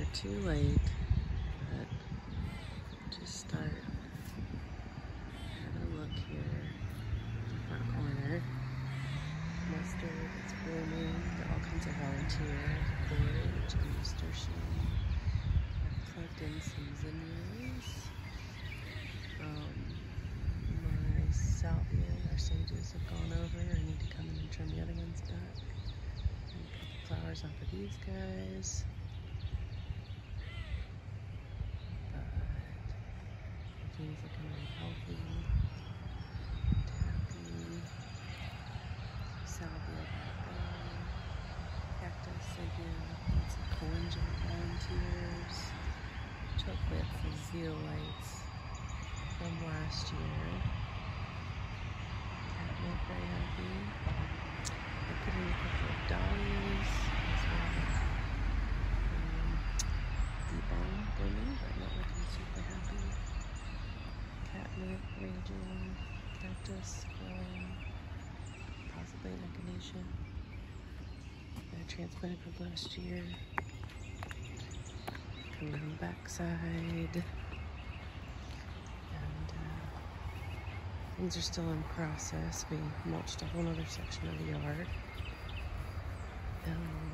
They're too late, but just start having a look here. The Front corner. Mustard, it's blooming. all kinds of volunteer. And nasturtium. I've plugged in some zinnias. Um, my salvia our sages have gone over. I need to come in and trim the other ones back. Flowers off of these guys. He's looking really healthy and happy. Salvia back there. Cactus again. Lots of calendula volunteers. Chocolates and zeolites from last year. Catnip very happy. I put in a couple of dahlias as well. Um, deep on blooming, but not looking super happy catnip, raging, cactus, growing, possibly echinacea. I transplanted from last year. Coming on the backside. And uh, things are still in process. We mulched a whole other section of the yard. Um,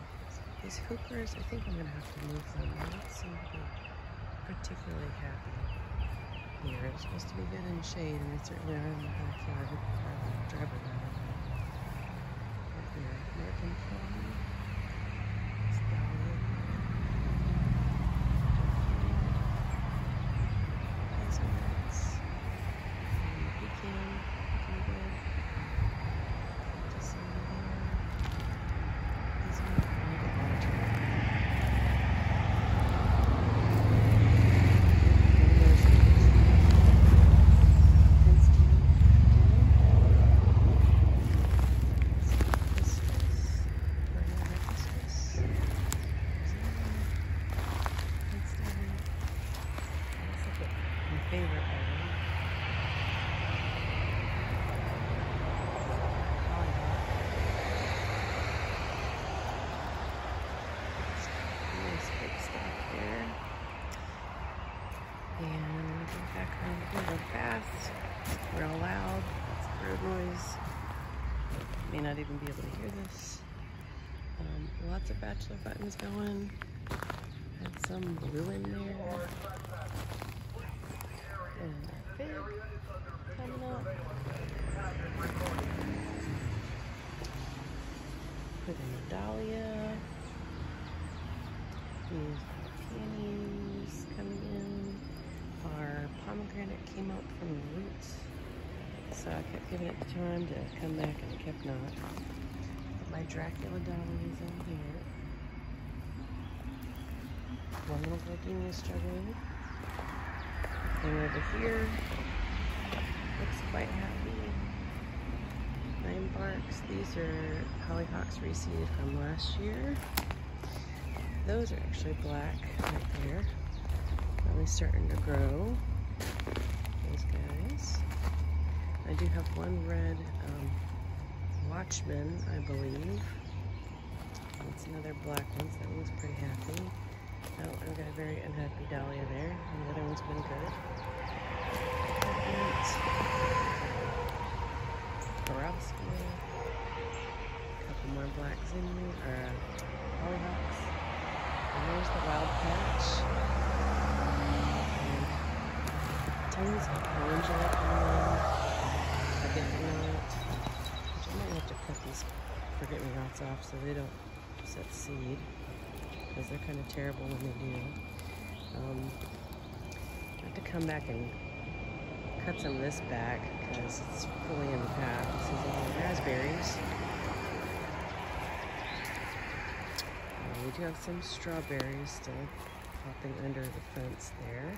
these heucheras, I think I'm going to have to move them. They don't seem to be particularly happy here. It's supposed to be good in shade, and they certainly in the backyard. Now. Right here, American Plum. It's Dahlia. Hazelnuts. And pecan. Pecan good. Just some here. These are really good water Nice big stack there. And back around here real fast. Real loud. That's road noise. May not even be able to hear this. Um, lots of bachelor buttons going. Had some blue in there. Put in a dahlia. These peonies coming in. Our pomegranate came out from the roots. So I kept giving it time to come back and it kept not. My Dracula dahlias in here. One little gardenia struggling. And over here, looks quite happy. Nine barks. These are hollyhocks reseeded from last year. Those are actually black right there. Really starting to grow. Those guys. I do have one red um, Watchman, I believe. That's another black one, so that one's pretty happy. Oh, I've got a very unhappy dahlia there, and the other one's been good. Borowski. A couple more black zinnia, or uh, hollyhocks. And there's the wild patch. And tons of calendula coming in. Forget-me-not. I might have to cut these forget-me-nots off so they don't set seed because they're kind of terrible when they do. Um, I have to come back and cut some of this back because it's fully in the path. This is all raspberries. Uh, we do have some strawberries still popping under the fence there.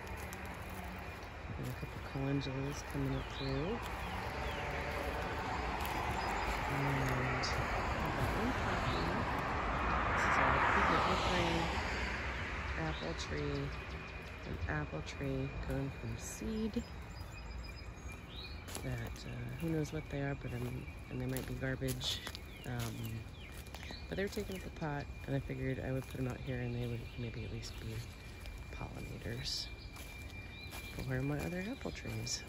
And a couple calendulas coming up through. And that one popping. This is our woodland apple tree. An apple tree going from seed. That uh, who knows what they are, but um, and they might be garbage um, But they were taken up a pot, and I figured I would put them out here and they would maybe at least be pollinators. But where are my other apple trees?